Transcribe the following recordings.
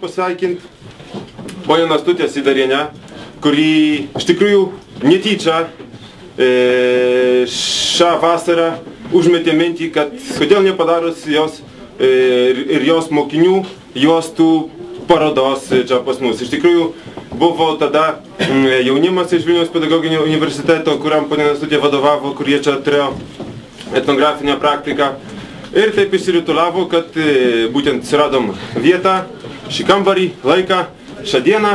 pasveikinti ponę Nastutę Sidarienę, kuri iš tikrųjų netyčia e, šią vasarą užmetė mintį, kad kodėl nepadarus jos e, ir, jos mokinių juostų parodos čia pas mus. Iš tikrųjų buvo tada jaunimas iš Vilniaus pedagoginio universiteto, kuriam ponė Nastutė vadovavo, kurie čia turėjo etnografinę praktiką. Ir taip išsirituliavo, kad e, būtent suradom vietą, šį kambarį, laiką, šią dieną.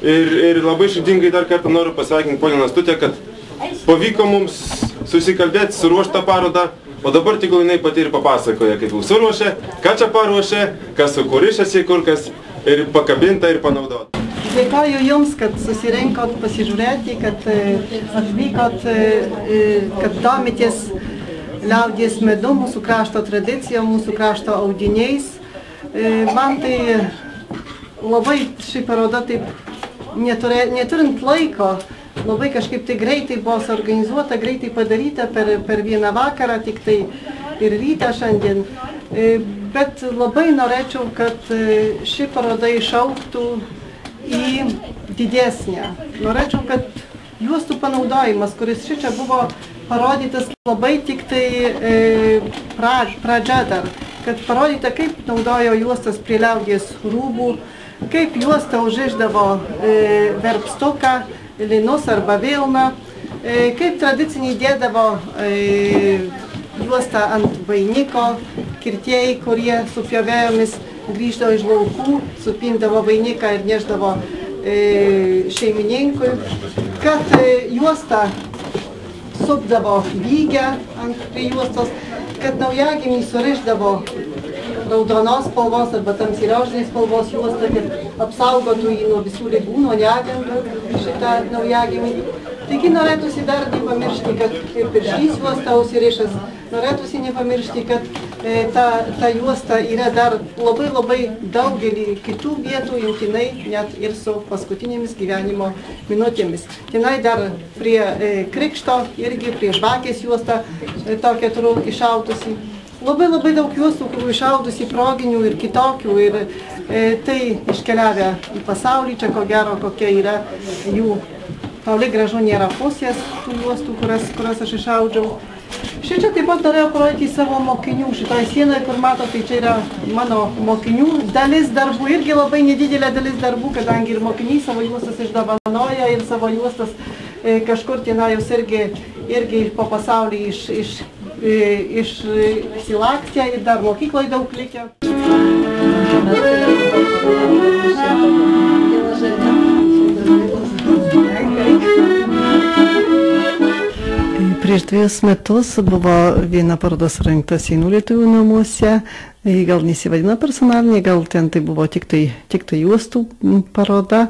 Ir, ir labai širdingai dar kartą noriu pasveikinti ponę Nastutę, kad pavyko mums susikalbėti, suruošti tą parodą. O dabar tik jinai pati ir papasakoja, kaip jau suruošė, ką čia paruošė, kas sukūrišėsi kur kas ir pakabinta ir panaudota. Dėkoju Jums, kad susirinkot pasižiūrėti, kad e, atvykot, e, kad domitės liaudies medu, mūsų krašto tradicija, mūsų krašto audiniais. Man tai labai ši paroda taip neturė, neturint laiko, labai kažkaip tai greitai buvo suorganizuota, greitai padaryta per, per vieną vakarą, tik tai ir rytą šiandien. Bet labai norėčiau, kad ši paroda išauktų į didesnę. Norėčiau, kad juostų panaudojimas, kuris šičia buvo parodytas labai tik tai e, pra, pradžia dar, kad parodyta, kaip naudojo juostas prie liaudies rūbų, kaip juostą užiždavo e, verpstuką, linus arba vilną, e, kaip tradiciniai dėdavo e, juostą ant vainiko, kirtėjai, kurie su pjovėjomis grįždavo iš laukų, supindavo vainiką ir neždavo e, šeimininkui, kad e, juostą supdavo lygę ant prie juostos, kad naujagimį surišdavo raudonos spalvos arba tamsiai rožinės spalvos juostą, kad apsaugotų jį nuo visų lygų, nuo negandų šitą naujagimį. Taigi norėtųsi dar nepamiršti, kad ir piršlys juosta ausirišas, norėtųsi nepamiršti, kad e, ta, ta juosta yra dar labai labai daugelį kitų vietų jungtinai, net ir su paskutinėmis gyvenimo minutėmis. Tenai dar prie e, krikšto, irgi prie žvakės juosta e, tokia turiu išautusi. Labai labai daug juostų, kurių išaudusi proginių ir kitokių ir e, tai iškeliavę į pasaulį, čia ko gero kokia yra jų toli gražu nėra pusės tų juostų, kurias, kurias aš išaudžiau. Šičia taip pat norėjau parodyti savo mokinių šitoje sienoje, kur mato, tai čia yra mano mokinių dalis darbų, irgi labai nedidelė dalis darbų, kadangi ir mokiniai savo juostas išdavanoja ir savo juostas e, kažkur tenajus irgi, irgi po pasaulį iš, iš išsilakstę ir dar mokykloje daug likę. Prieš dviejus metus buvo viena paroda surinkta Seinų lietuvių namuose. Gal nesivadina personalinė, gal ten tai buvo tik tai, tik tai juostų paroda.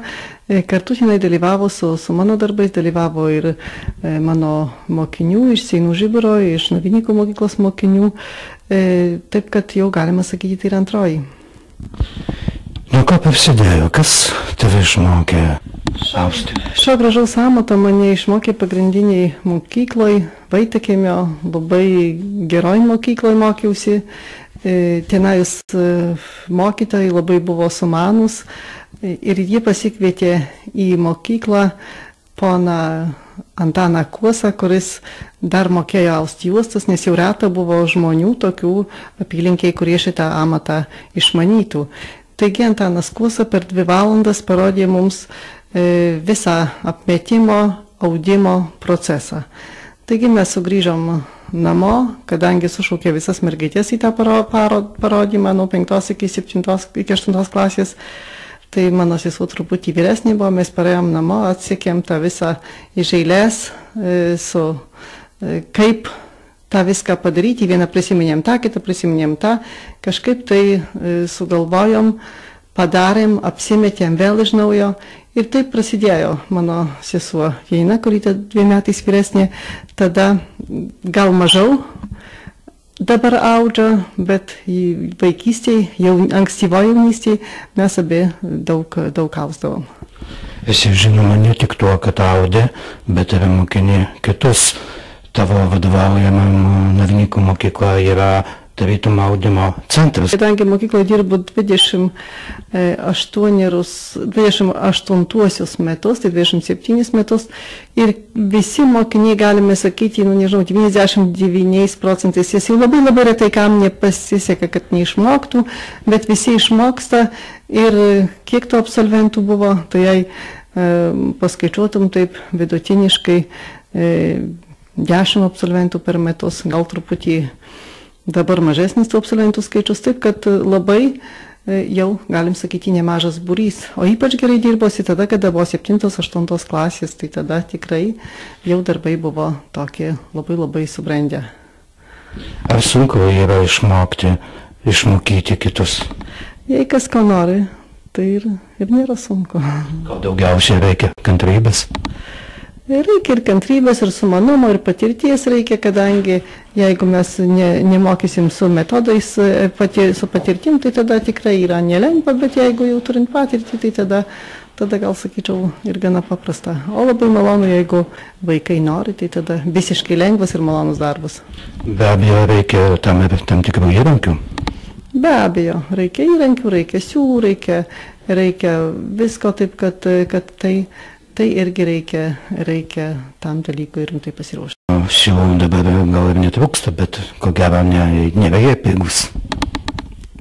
Kartu jinai dalyvavo su, su mano darbais, dalyvavo ir mano mokinių iš Seinų žiburo, iš Navinikų mokyklos mokinių. Taip kad jau galima sakyti, tai yra antroji. Nuo ko prasidėjo? Kas tave išmokė austi? Šio gražaus amato mane išmokė pagrindiniai mokykloj, Vaitekėmio, labai geroj mokykloj mokiausi. Tenajus mokytojai labai buvo sumanus ir jie pasikvietė į mokyklą poną Antaną Kuosą, kuris dar mokėjo austi juostas, nes jau reta buvo žmonių tokių apylinkiai, kurie šitą amatą išmanytų. Taigi Antanas Kuosa per dvi valandas parodė mums e, visą apmetimo, audimo procesą. Taigi mes sugrįžom namo, kadangi sušaukė visas mergaitės į tą paro, paro, parodymą nuo 5 iki 7 iki 8 klasės. Tai mano sesuo truputį vyresnė buvo, mes parėjom namo, atsiekėm tą visą iš eilės e, su e, kaip tą viską padaryti, vieną prisiminėm tą, kitą prisiminėm tą, kažkaip tai e, sugalvojom, padarėm, apsimetėm vėl iš naujo ir taip prasidėjo mano sesuo Jaina, kuri dviem metais vyresnė, tada gal mažiau dabar audžia, bet vaikystėje, jau ankstyvo jaunystėje mes abi daug, daug ausdavom. Esi žinoma ne tik tuo, kad audė, bet ir mokinė kitus tavo vadovaujamam Navininkų mokykla yra tarytum audimo centras. Kadangi mokykloje dirbu 28, 28 metus, tai 27 metus ir visi mokiniai, galime sakyti, nu nežinau, 99 procentais, jis jau labai labai retai kam nepasiseka, kad neišmoktų, bet visi išmoksta ir kiek tų absolventų buvo, tai jei paskaičiuotum taip vidutiniškai 10 absolventų per metus, gal truputį dabar mažesnis tų absolventų skaičius, taip kad labai jau, galim sakyti, nemažas būrys. O ypač gerai dirbosi tada, kada buvo 7-8 klasės, tai tada tikrai jau darbai buvo tokie labai labai subrendę. Ar sunku yra išmokti, išmokyti kitus? Jei kas ko nori, tai ir, ir nėra sunku. Gal daugiausiai reikia kantrybės? Reikia ir kantrybės, ir sumanumo, ir patirties reikia, kadangi jeigu mes ne, nemokysim su metodais, pati, su patirtim, tai tada tikrai yra nelengva, bet jeigu jau turint patirtį, tai tada, tada gal sakyčiau ir gana paprasta. O labai malonu, jeigu vaikai nori, tai tada visiškai lengvas ir malonus darbas. Be abejo, reikia tam tam tikrų įrankių. Be abejo, reikia įrankių, reikia siūlų, reikia, reikia visko taip, kad, kad tai Tai irgi reikia, reikia tam dalykui rimtai pasiruošti. Siūlų dabar gal ir netrūksta, bet ko gero ne, jie pigus.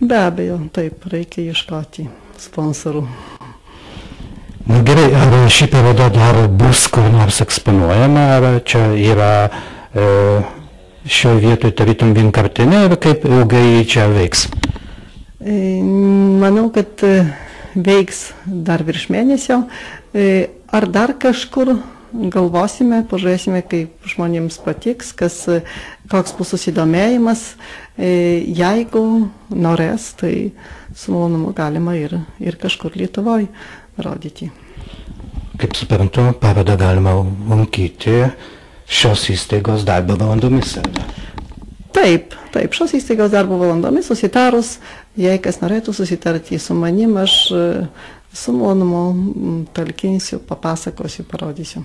Be abejo, taip, reikia ieškoti sponsorų. Na gerai, ar ši paroda dar bus kur nors eksponuojama, ar čia yra e, šioje vietoje tarytum vienkartinė, ar kaip ilgai čia veiks? E, manau, kad veiks dar virš mėnesio. E, ar dar kažkur galvosime, pažiūrėsime, kaip žmonėms patiks, kas, koks bus susidomėjimas. E, jeigu norės, tai su malonumu galima ir, ir kažkur Lietuvoje rodyti. Kaip suprantu, parodą galima lankyti šios įstaigos darbo valandomis. Taip, taip, šios įstaigos darbo valandomis susitarus, jei kas norėtų susitarti su manim, aš su malonumu talkinsiu, papasakosiu, parodysiu.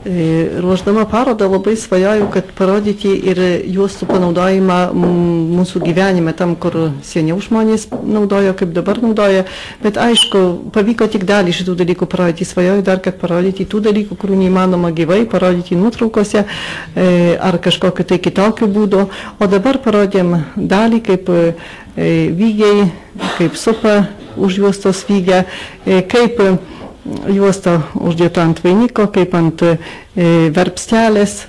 Ruoždama parodą labai svajoju, kad parodyti ir juostų panaudojimą mūsų gyvenime, tam, kur seniau žmonės naudojo, kaip dabar naudoja, bet aišku, pavyko tik dalį šitų dalykų parodyti. Svajoju dar, kad parodyti tų dalykų, kurių neįmanoma gyvai, parodyti nuotraukose ar kažkokiu tai kitokiu būdu. O dabar parodėm dalį, kaip vygiai, kaip supa užjuostos vygę, kaip juosta uždėta ant vainiko, kaip ant verpstelės,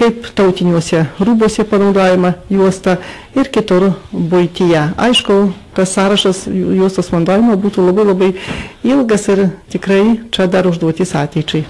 kaip tautiniuose rūbose panaudojama juosta ir kitur būtyje. Aišku, tas sąrašas juostos naudojimo būtų labai labai ilgas ir tikrai čia dar užduotis ateičiai.